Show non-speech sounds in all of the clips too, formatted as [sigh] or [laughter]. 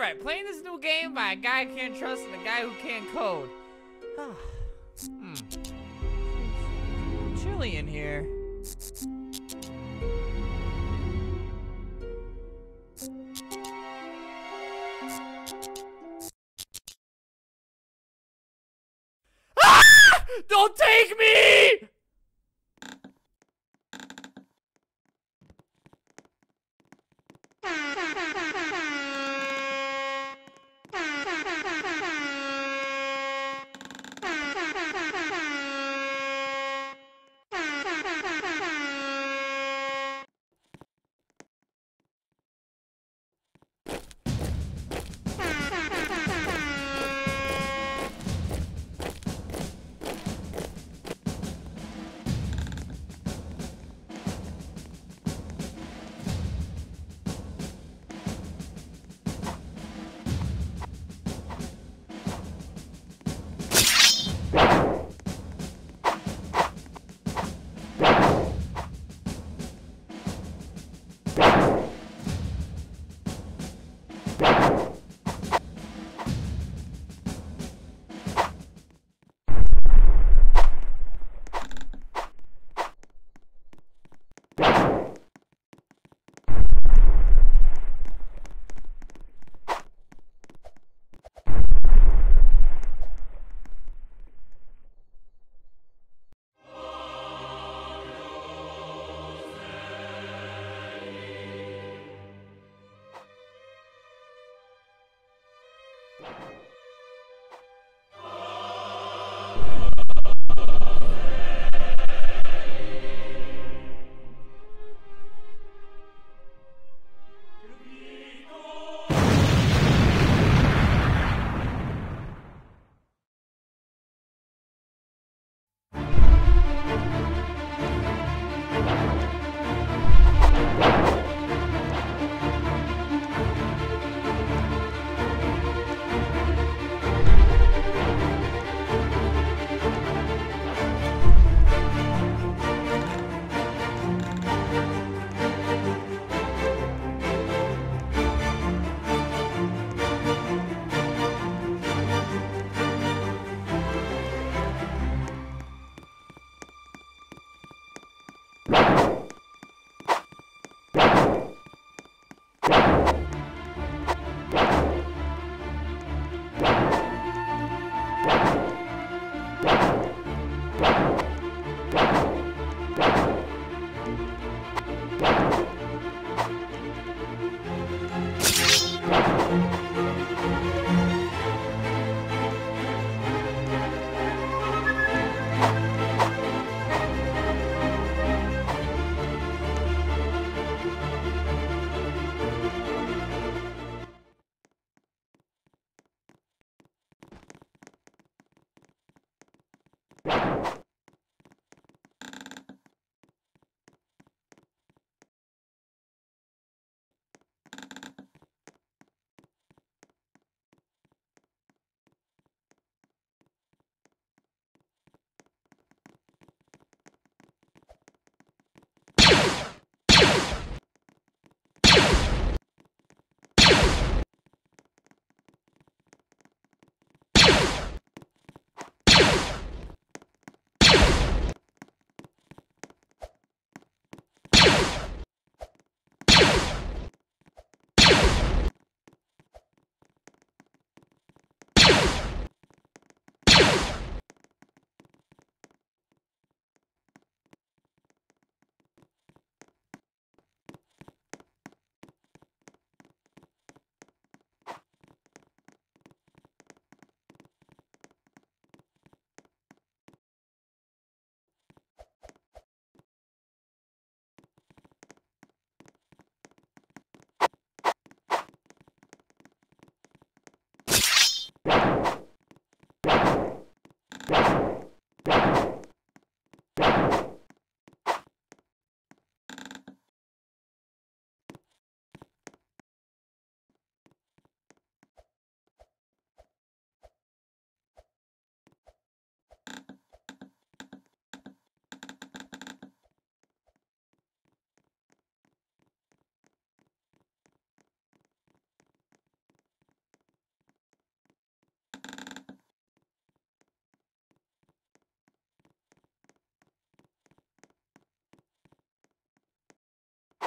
Alright, playing this new game by a guy I can't trust and a guy who can't code. [sighs] hmm. Chilly in here. Ah! Don't take me!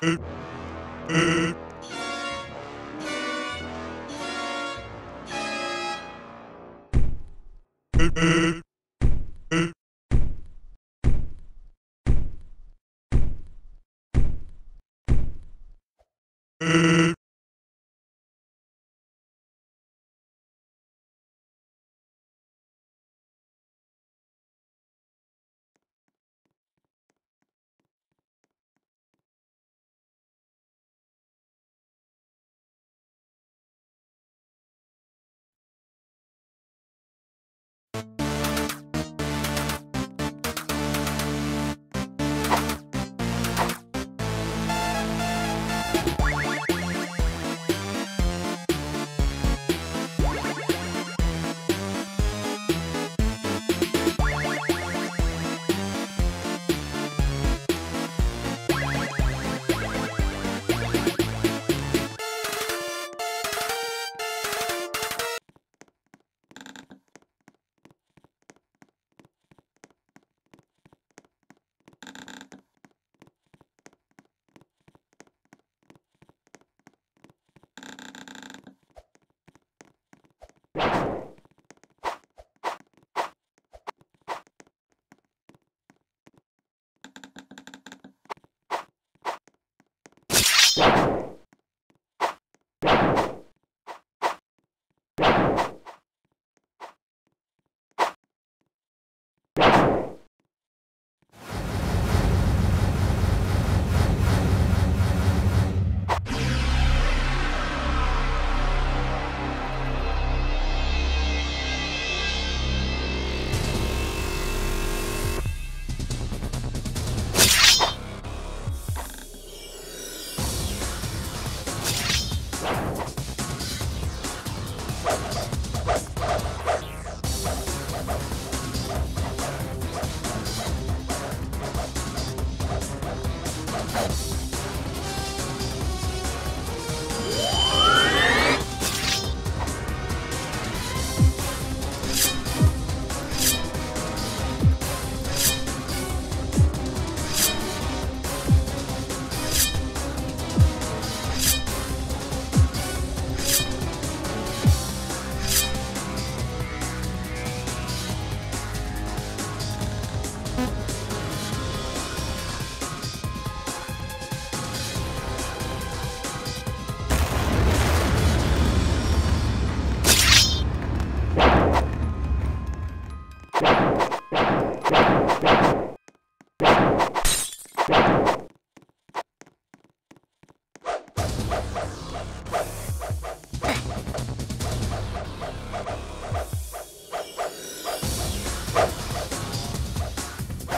Beep.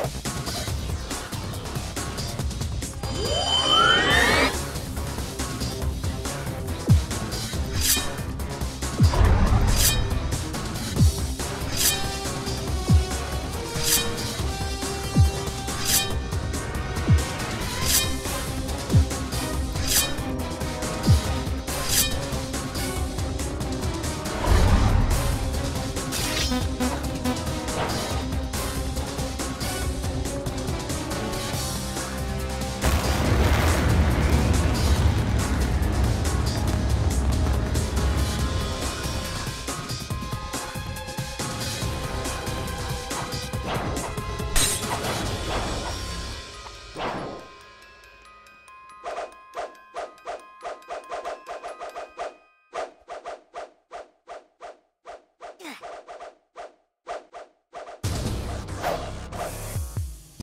out.